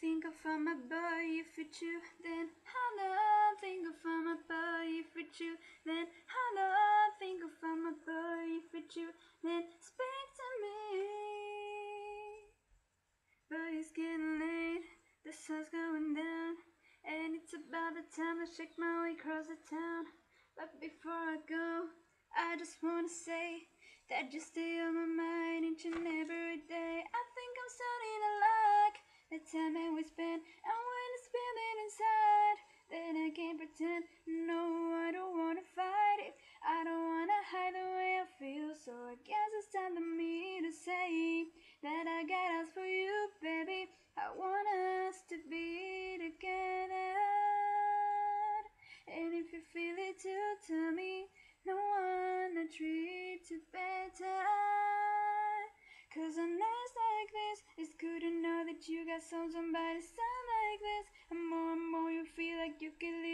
think of my boy if you, then hello. Think of my boy if you, then hello. Think of my boy if you, then speak to me. But it's getting late, the sun's going down, and it's about the time to shake my way across the town. But before I go, I just wanna say that you stay on my mind each and every day. I think I'm starting to like the time pretend. No, I don't wanna fight it. I don't wanna hide the way I feel, so I guess it's time for me to say that I got us for you, baby. I want us to be together. And if you feel it too, tell me no one to treat you better. Cause on nights like this, it's good to know that you got some somebody sound like this. And more and more you feel like you can live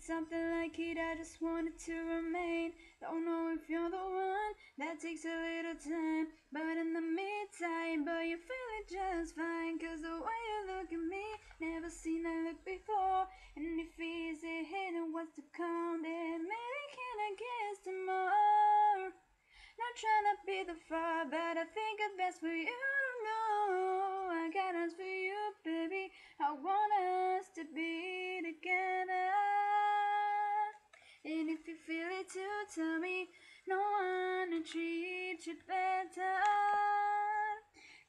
something like it, I just wanted to remain. Don't know if you're the one, that takes a little time. But in the meantime, but you feel it just fine. Cause the way you look at me, never seen that look before. And if it's a hit and what's to come, then maybe can I guess more? Not trying to be the far, but I think it's best for you you better.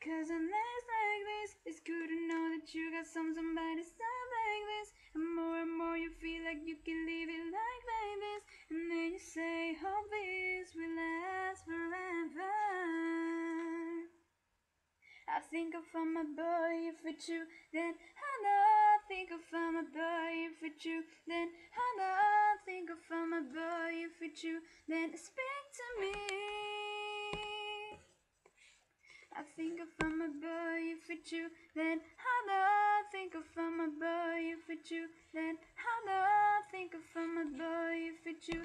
Cause on nights like this, it's good to know that you got some somebody sound like this. And more and more you feel like you can live it like like this. And then you say, Hope this will last forever. I think of all my boy if it's you, then hello. I think of all my boy if it's you, then hello. I think of all my boy if it's you, then speak to me. Think of my boy if it's you, then hello. Think of my boy if it's you, then hello. Think of my boy if it's you,